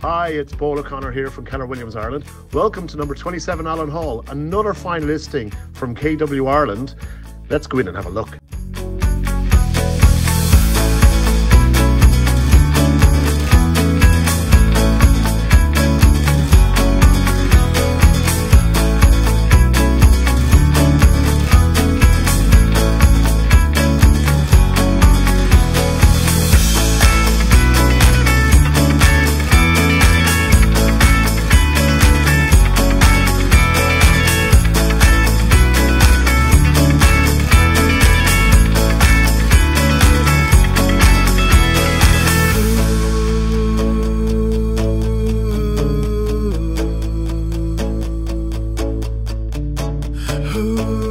Hi, it's Paul O'Connor here from Keller Williams Ireland. Welcome to number 27 Alen Hall, another fine listing from KW Ireland. Let's go in and have a look. Ooh.